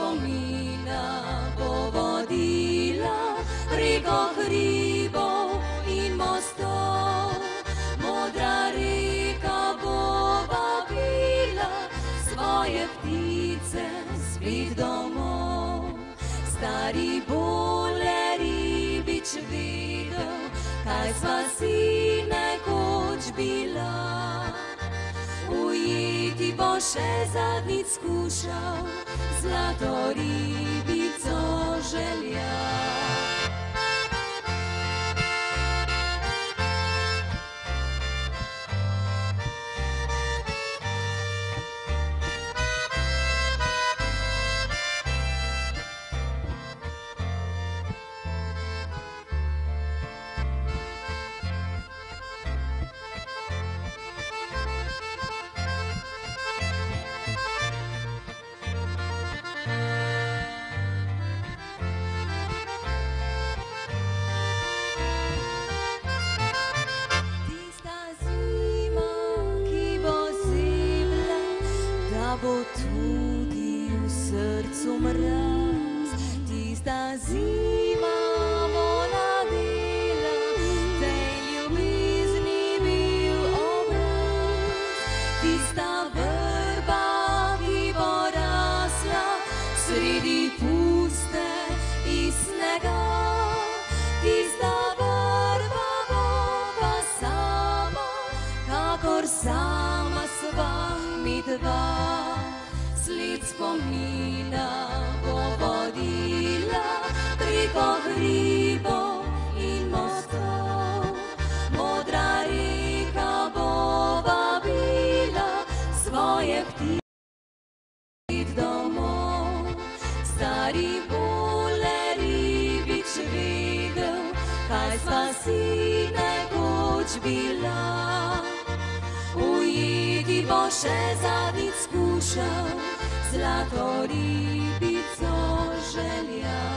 spomina bo vodila preko hribov Stari bole ribič videl, kaj sva si nekoč bila. Ujeti bo še zadnjič skušal, zlato ribico želja. Bo tudi v srcu mraz. Tista zima bo nadela tej ljubezni bil obraz. Tista vrba, ki bo rasla sredi puste iz snega. Tista vrba bo pa sama, kakor sama sva mi dva. Sled spomina bo vodila preko hribov in mostov. Modra reka bo vabila svoje ptice domov. Stari bole ribič videl, kaj sva si nekoč bila. Ujeti bo še zadnjič skušal, zlato ribico želja.